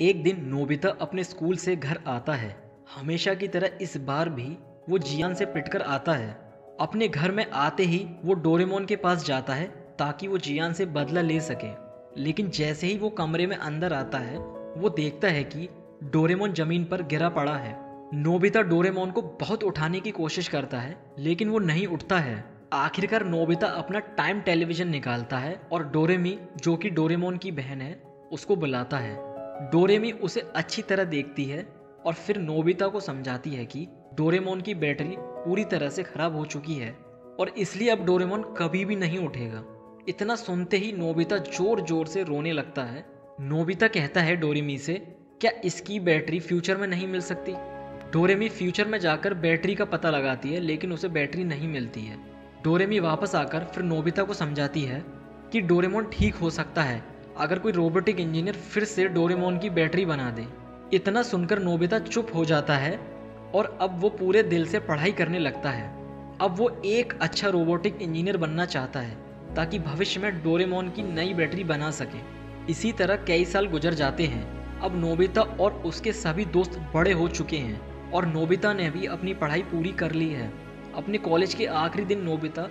एक दिन नोबिता अपने स्कूल से घर आता है। हमेशा की तरह इस बार भी वो जियान से पिटकर आता है। अपने घर में आते ही वो डोरेमोन के पास जाता है ताकि वो जियान से बदला ले सके। लेकिन जैसे ही वो कमरे में अंदर आता है, वो देखता है कि डोरेमोन ज़मीन पर गिरा पड़ा है। नोबिता डोरेमोन को बहुत उठाने की कोशिश करता है, लेकिन वो नहीं उठता है। आखिरकार नोबिता अपना टाइम टेलीविज़न निकालता है और डोरेमी, जो कि डोरेमोन की बहन है, उसको बुलाता है। डोरेमी उसे अच्छी तरह देखती है और फिर नोबिता को समझाती है कि डोरेमोन की बैटरी पूरी तरह से खराब हो चुकी है और इसलिए अब डोरेमोन कभी भी नहीं उठेगा। इतना सुनते ही नोबिता ज़ोर ज़ोर से रोने लगता है। नोबिता कहता है डोरेमी से, क्या इसकी बैटरी फ्यूचर में नहीं मिल सकती? डोरेमी फ्यूचर में जाकर बैटरी का पता लगाती है, लेकिन उसे बैटरी नहीं मिलती है। डोरेमी वापस आकर फिर नोबिता को समझाती है कि डोरेमोन ठीक हो सकता है। अगर कोई रोबोटिक इंजीनियर फिर से डोरेमोन की बैटरी बना दे, इतना सुनकर नोबिता चुप हो जाता है और अब वो पूरे दिल से पढ़ाई करने लगता है। अब वो एक अच्छा रोबोटिक इंजीनियर बनना चाहता है, ताकि भविष्य में डोरेमोन की नई बैटरी बना सके। इसी तरह कई साल गुजर जाते हैं, अब नोबिता और उसके सभी दोस्त बड़े हो चुके हैं और नोबिता ने भी अपनी पढ़ाई पूरी कर ली है। अपने कॉलेज के आखिरी दिन नोबिता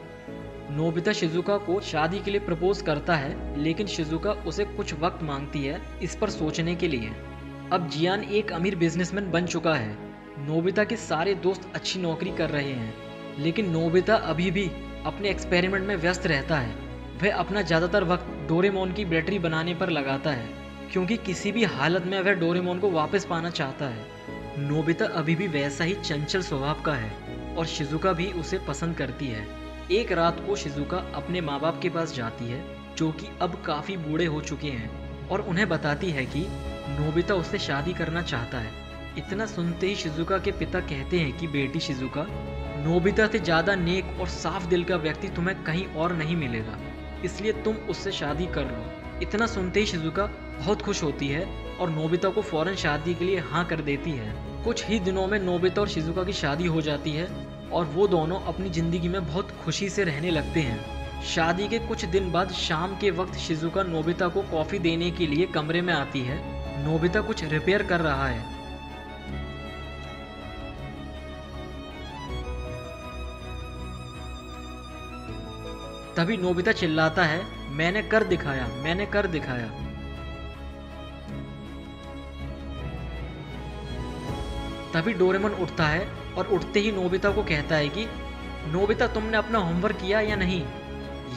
नोबिता शिजुका को शादी के लिए प्रपोज करता है, लेकिन शिजुका उसे कुछ वक्त मांगती है, इस पर सोचने के लिए। अब जियान एक अमीर बिजनेसमैन बन चुका है। नोबिता के सारे दोस्त अच्छी नौकरी कर रहे हैं, लेकिन नोबिता अभी भी अपने एक्सपेरिमेंट में व्यस्त रहता है। वह अपना ज़्यादातर वक्त डोरेमोन की बैटरी बनाने पर लगाता है, क्योंकि किसी भी हालत में वह डोरेमोन को वापस पाना चाहता है। नोबिता अभी भी वैसा ही चंचल स्वभाव का है, और शिजुका भी उसे पसंद करती है। एक रात को शिजुका अपने माँ बाप के पास जाती है, जो कि अब काफ़ी बूढ़े हो चुके हैं, और उन्हें बताती है कि नोबिता उससे शादी करना चाहता है। इतना सुनते ही शिजुका के पिता कहते हैं कि, बेटी शिजुका, नोबिता से ज़्यादा नेक और साफ़ दिल का व्यक्ति तुम्हें कहीं और नहीं मिलेगा, इसलिए तुम उससे शादी कर लो। इतना सुनते ही शिजुका बहुत खुश होती है और नोबिता को फ़ौरन शादी के लिए हाँ कर देती है। कुछ ही दिनों में नोबिता और शिजुका की शादी हो जाती है और वो दोनों अपनी ज़िंदगी में बहुत खुशी से रहने लगते हैं। शादी के कुछ दिन बाद शाम के वक्त शिजुका नोबिता को कॉफ़ी देने के लिए कमरे में आती है। नोबिता कुछ रिपेयर कर रहा है। तभी नोबिता चिल्लाता है, मैंने कर दिखाया, मैंने कर दिखाया। तभी डोरेमन उठता है और उठते ही नोबिता को कहता है कि, नोबिता, तुमने अपना होमवर्क किया या नहीं?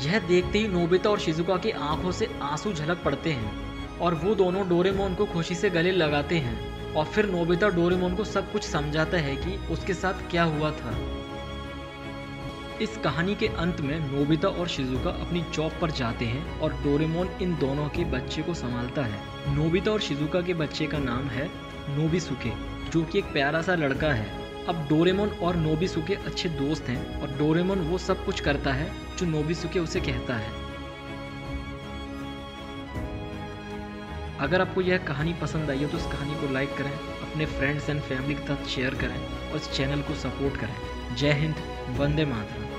यह देखते ही नोबिता और शिजुका की आँखों से आँसू झलक पड़ते हैं और वो दोनों डोरेमोन को खुशी से गले लगाते हैं और फिर नोबिता डोरेमोन को सब कुछ समझाता है कि उसके साथ क्या हुआ था। इस कहानी के अंत में नोबिता और शिजुका अपनी जॉब पर जाते हैं और डोरेमोन इन दोनों के बच्चे को संभालता है। नोबिता और शिजुका के बच्चे का नाम है नोबिसुके, जो कि एक प्यारा सा लड़का है। अब डोरेमोन और नोबिसुके अच्छे दोस्त हैं और डोरेमोन वो सब कुछ करता है जो नोबिसुके उसे कहता है। अगर आपको यह कहानी पसंद आई हो तो इस कहानी को लाइक करें, अपने फ्रेंड्स एंड फैमिली के साथ शेयर करें और इस चैनल को सपोर्ट करें। जय हिंद, वंदे मातरम।